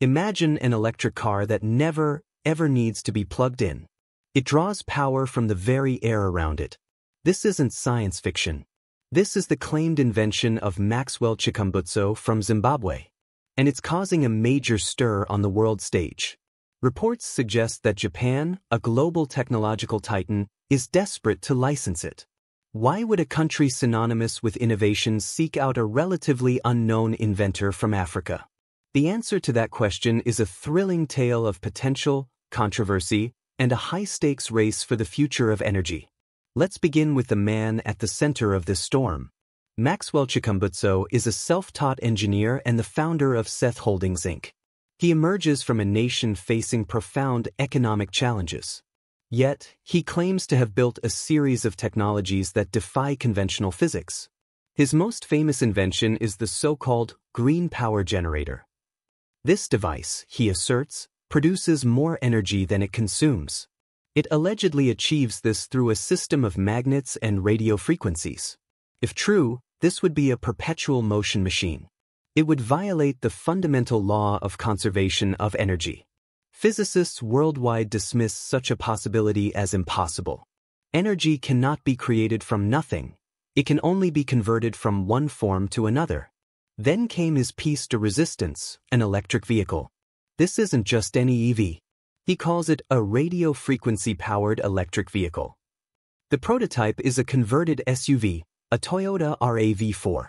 Imagine an electric car that never, ever needs to be plugged in. It draws power from the very air around it. This isn't science fiction. This is the claimed invention of Maxwell Chikumbutso from Zimbabwe. And it's causing a major stir on the world stage. Reports suggest that Japan, a global technological titan, is desperate to license it. Why would a country synonymous with innovation seek out a relatively unknown inventor from Africa? The answer to that question is a thrilling tale of potential, controversy, and a high-stakes race for the future of energy. Let's begin with the man at the center of this storm. Maxwell Chikumbutso is a self-taught engineer and the founder of Saith Holdings Inc. He emerges from a nation facing profound economic challenges. Yet, he claims to have built a series of technologies that defy conventional physics. His most famous invention is the so-called green power generator. This device, he asserts, produces more energy than it consumes. It allegedly achieves this through a system of magnets and radio frequencies. If true, this would be a perpetual motion machine. It would violate the fundamental law of conservation of energy. Physicists worldwide dismiss such a possibility as impossible. Energy cannot be created from nothing. It can only be converted from one form to another. Then came his piece de resistance, an electric vehicle. This isn't just any EV. He calls it a radio frequency-powered electric vehicle. The prototype is a converted SUV, a Toyota RAV4.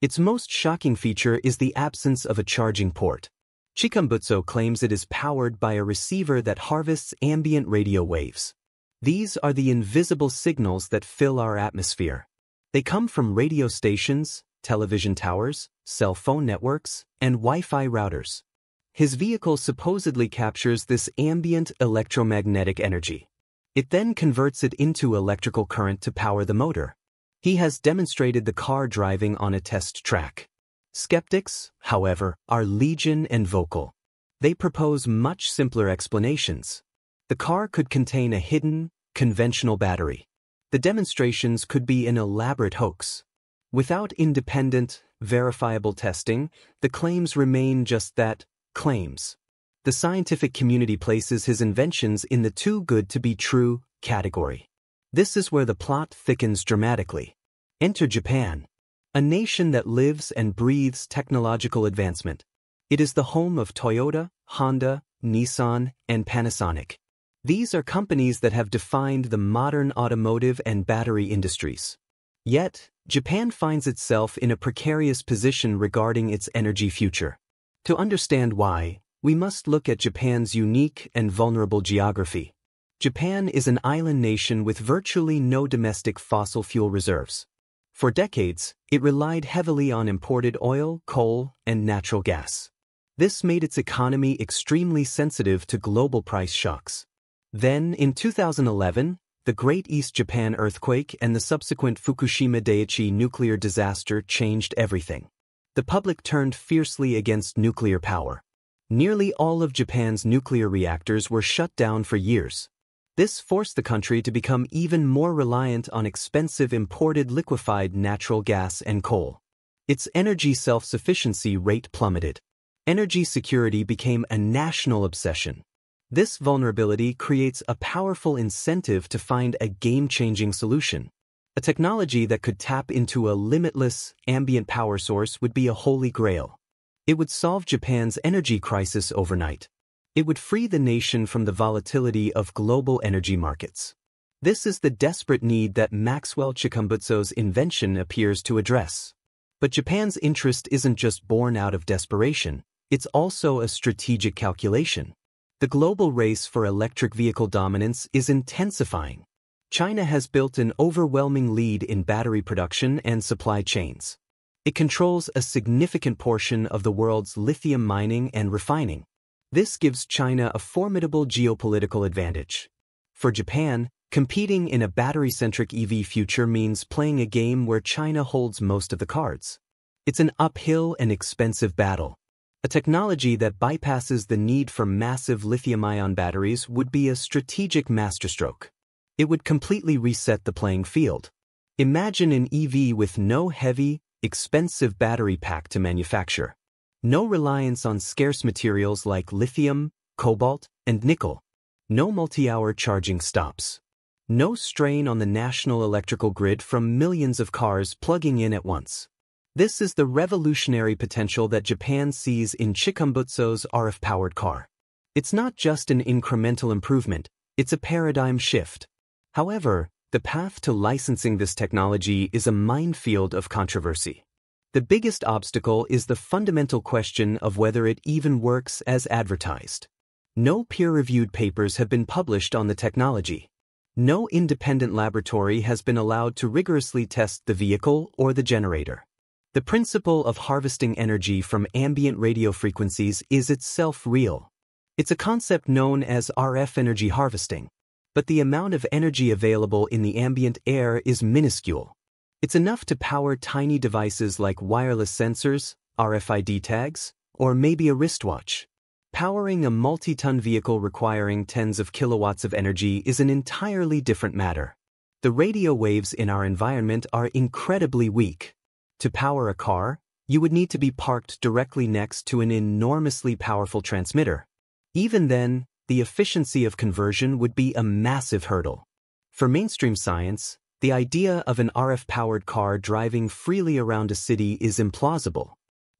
Its most shocking feature is the absence of a charging port. Chikumbutso claims it is powered by a receiver that harvests ambient radio waves. These are the invisible signals that fill our atmosphere. They come from radio stations, television towers, cell phone networks, and Wi-Fi routers. His vehicle supposedly captures this ambient electromagnetic energy. It then converts it into electrical current to power the motor. He has demonstrated the car driving on a test track. Skeptics, however, are legion and vocal. They propose much simpler explanations. The car could contain a hidden, conventional battery. The demonstrations could be an elaborate hoax. Without independent, verifiable testing, the claims remain just that, claims. The scientific community places his inventions in the too good to be true category. This is where the plot thickens dramatically. Enter Japan, a nation that lives and breathes technological advancement. It is the home of Toyota, Honda, Nissan, and Panasonic. These are companies that have defined the modern automotive and battery industries. Yet, Japan finds itself in a precarious position regarding its energy future. To understand why, we must look at Japan's unique and vulnerable geography. Japan is an island nation with virtually no domestic fossil fuel reserves. For decades, it relied heavily on imported oil, coal, and natural gas. This made its economy extremely sensitive to global price shocks. Then, in 2011, the Great East Japan earthquake and the subsequent Fukushima Daiichi nuclear disaster changed everything the public turned fiercely against nuclear power. Nearly all of Japan's nuclear reactors were shut down for years. This forced the country to become even more reliant on expensive imported liquefied natural gas and coal. Its energy self-sufficiency rate plummeted. Energy security became a national obsession. This vulnerability creates a powerful incentive to find a game-changing solution. A technology that could tap into a limitless, ambient power source would be a holy grail. It would solve Japan's energy crisis overnight. It would free the nation from the volatility of global energy markets. This is the desperate need that Maxwell Chikumbutso's invention appears to address. But Japan's interest isn't just born out of desperation, it's also a strategic calculation. The global race for electric vehicle dominance is intensifying. China has built an overwhelming lead in battery production and supply chains. It controls a significant portion of the world's lithium mining and refining. This gives China a formidable geopolitical advantage. For Japan, competing in a battery-centric EV future means playing a game where China holds most of the cards. It's an uphill and expensive battle. A technology that bypasses the need for massive lithium-ion batteries would be a strategic masterstroke. It would completely reset the playing field. Imagine an EV with no heavy, expensive battery pack to manufacture. No reliance on scarce materials like lithium, cobalt, and nickel. No multi-hour charging stops. No strain on the national electrical grid from millions of cars plugging in at once. This is the revolutionary potential that Japan sees in Chikumbutso's RF-powered car. It's not just an incremental improvement, it's a paradigm shift. However, the path to licensing this technology is a minefield of controversy. The biggest obstacle is the fundamental question of whether it even works as advertised. No peer-reviewed papers have been published on the technology. No independent laboratory has been allowed to rigorously test the vehicle or the generator. The principle of harvesting energy from ambient radio frequencies is itself real. It's a concept known as RF energy harvesting, but the amount of energy available in the ambient air is minuscule. It's enough to power tiny devices like wireless sensors, RFID tags, or maybe a wristwatch. Powering a multi-ton vehicle requiring tens of kilowatts of energy is an entirely different matter. The radio waves in our environment are incredibly weak. To power a car, you would need to be parked directly next to an enormously powerful transmitter. Even then, the efficiency of conversion would be a massive hurdle. For mainstream science, the idea of an RF-powered car driving freely around a city is implausible.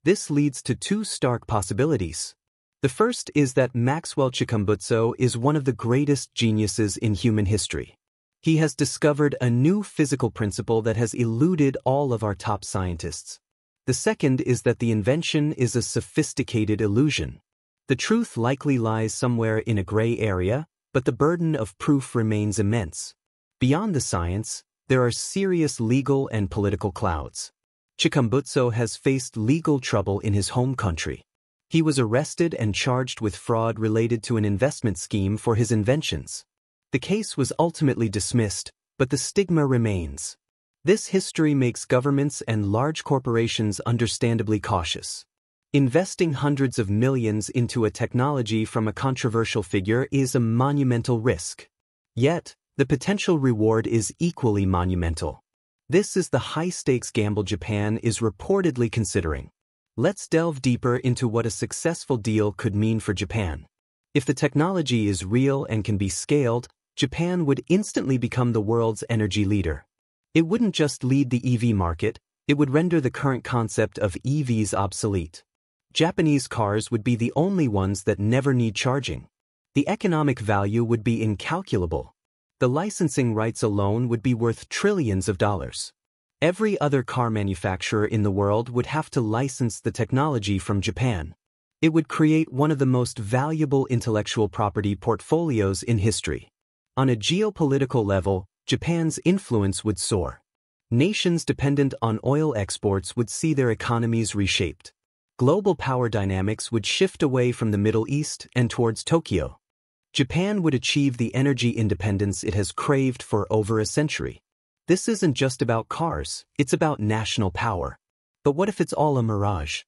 This leads to two stark possibilities. The first is that Maxwell Chikumbutso is one of the greatest geniuses in human history. He has discovered a new physical principle that has eluded all of our top scientists. The second is that the invention is a sophisticated illusion. The truth likely lies somewhere in a gray area, but the burden of proof remains immense. Beyond the science, there are serious legal and political clouds. Chikumbutso has faced legal trouble in his home country. He was arrested and charged with fraud related to an investment scheme for his inventions. The case was ultimately dismissed, but the stigma remains. This history makes governments and large corporations understandably cautious. Investing hundreds of millions into a technology from a controversial figure is a monumental risk. Yet, the potential reward is equally monumental. This is the high-stakes gamble Japan is reportedly considering. Let's delve deeper into what a successful deal could mean for Japan. If the technology is real and can be scaled, Japan would instantly become the world's energy leader. It wouldn't just lead the EV market, it would render the current concept of EVs obsolete. Japanese cars would be the only ones that never need charging. The economic value would be incalculable. The licensing rights alone would be worth trillions of dollars. Every other car manufacturer in the world would have to license the technology from Japan. It would create one of the most valuable intellectual property portfolios in history. On a geopolitical level, Japan's influence would soar. Nations dependent on oil exports would see their economies reshaped. Global power dynamics would shift away from the Middle East and towards Tokyo. Japan would achieve the energy independence it has craved for over a century. This isn't just about cars, it's about national power. But what if it's all a mirage?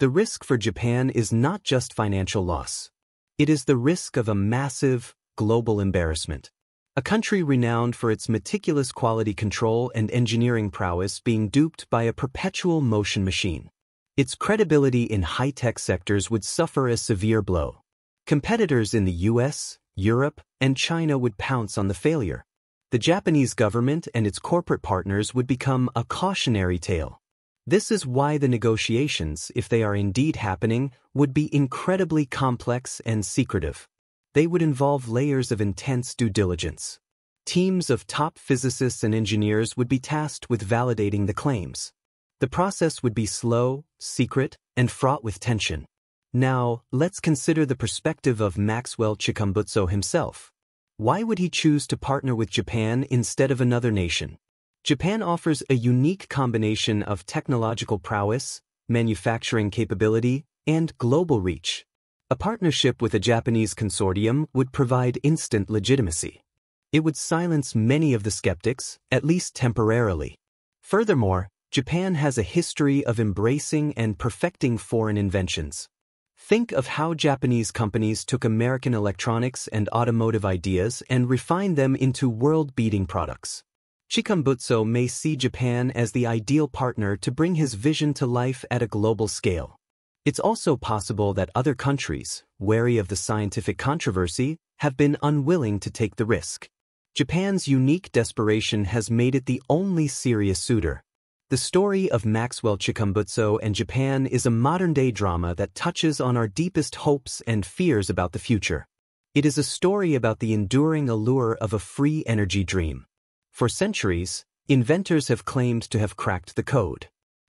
The risk for Japan is not just financial loss. It is the risk of a massive, global embarrassment. A country renowned for its meticulous quality control and engineering prowess being duped by a perpetual motion machine. Its credibility in high-tech sectors would suffer a severe blow. Competitors in the US, Europe, and China would pounce on the failure the Japanese government and its corporate partners would become a cautionary tale. This is why the negotiations, if they are indeed happening, would be incredibly complex and secretive. They would involve layers of intense due diligence. Teams of top physicists and engineers would be tasked with validating the claims. The process would be slow, secret, and fraught with tension. Now, let's consider the perspective of Maxwell Chikumbutso himself. Why would he choose to partner with Japan instead of another nation? Japan offers a unique combination of technological prowess, manufacturing capability, and global reach. A partnership with a Japanese consortium would provide instant legitimacy. It would silence many of the skeptics, at least temporarily. Furthermore, Japan has a history of embracing and perfecting foreign inventions. Think of how Japanese companies took American electronics and automotive ideas and refined them into world-beating products. Chikumbutso may see Japan as the ideal partner to bring his vision to life at a global scale. It's also possible that other countries, wary of the scientific controversy, have been unwilling to take the risk. Japan's unique desperation has made it the only serious suitor. The story of Maxwell Chikumbutso and Japan is a modern-day drama that touches on our deepest hopes and fears about the future. It is a story about the enduring allure of a free energy dream. For centuries, inventors have claimed to have cracked the code.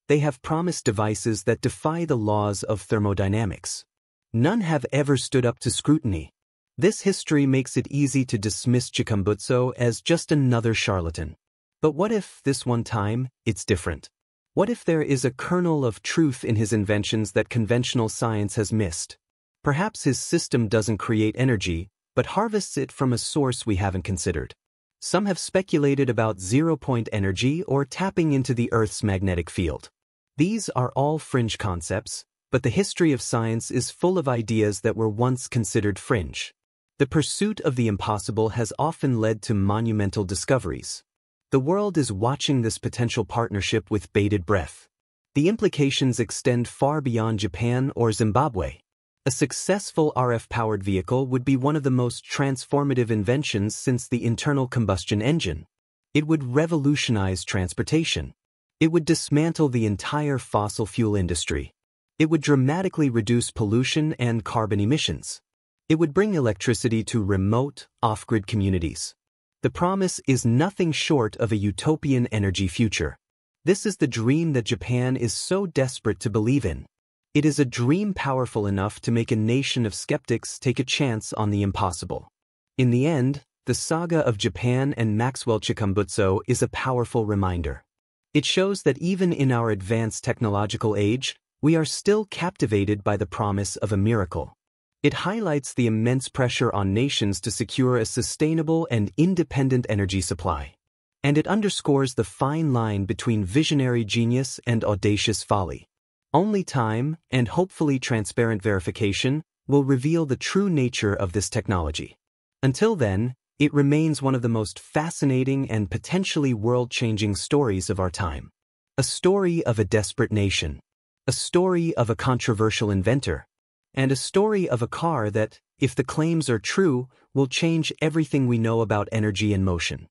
They have promised devices that defy the laws of thermodynamics. None have ever stood up to scrutiny. This history makes it easy to dismiss Chikumbutso as just another charlatan. But what if, this one time, it's different? What if there is a kernel of truth in his inventions that conventional science has missed? Perhaps his system doesn't create energy, but harvests it from a source we haven't considered. Some have speculated about zero-point energy or tapping into the Earth's magnetic field. These are all fringe concepts, but the history of science is full of ideas that were once considered fringe. The pursuit of the impossible has often led to monumental discoveries. The world is watching this potential partnership with bated breath. The implications extend far beyond Japan or Zimbabwe. A successful RF-powered vehicle would be one of the most transformative inventions since the internal combustion engine. It would revolutionize transportation. It would dismantle the entire fossil fuel industry. It would dramatically reduce pollution and carbon emissions. It would bring electricity to remote, off-grid communities. The promise is nothing short of a utopian energy future. This is the dream that Japan is so desperate to believe in. It is a dream powerful enough to make a nation of skeptics take a chance on the impossible. In the end, the saga of Japan and Maxwell Chikumbutso is a powerful reminder. It shows that even in our advanced technological age, we are still captivated by the promise of a miracle. It highlights the immense pressure on nations to secure a sustainable and independent energy supply. And it underscores the fine line between visionary genius and audacious folly. Only time, and hopefully transparent verification, will reveal the true nature of this technology. Until then, it remains one of the most fascinating and potentially world-changing stories of our time. A story of a desperate nation. A story of a controversial inventor and a story of a car that, if the claims are true, will change everything we know about energy and motion.